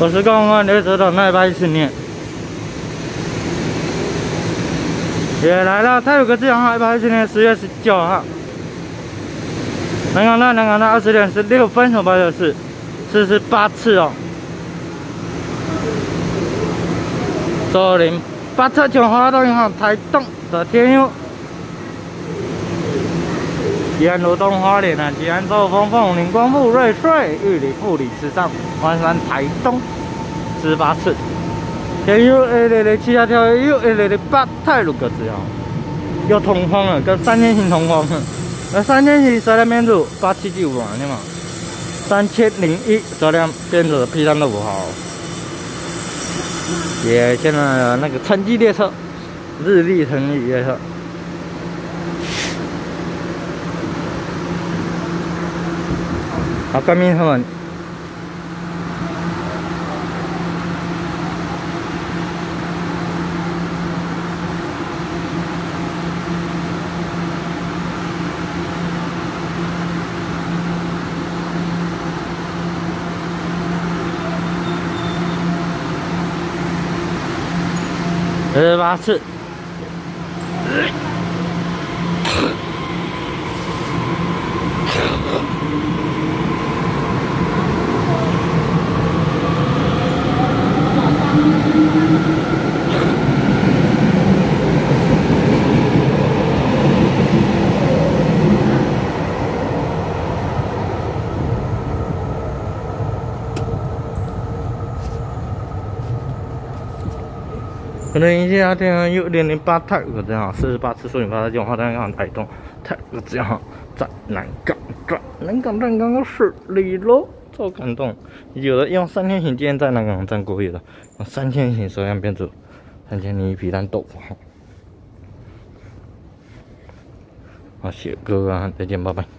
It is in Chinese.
我是刚刚列车的那一班青年，也来到泰鲁格机场号一班青年十月十九号，南港站南港站二十点十六分出发的是四十八次哦，左零八车从华东银行台东的天佑。吉安罗东花莲啊，吉安州丰凤林光富瑞穗玉里富里池上关山台东十八次，天 U A 零零七下跳 U A 零零八泰鲁格子哦，又通风了，跟三千型通风。那三千型车辆编组八七九五啊，你嘛？三千零一车辆编组 P 三的五号，也现在那个城际列车，日历城际列车。好，官兵他们，十八次。可能一下天有零零八泰个这样，四十八次数零八的电话单向台东泰个这样，在南港站，南港站刚刚是里喽，超感动。有的用三天行，今天在南港站过夜的，用三天行首样编组，三千零一皮蛋豆腐好，好谢哥哥，再见，拜拜。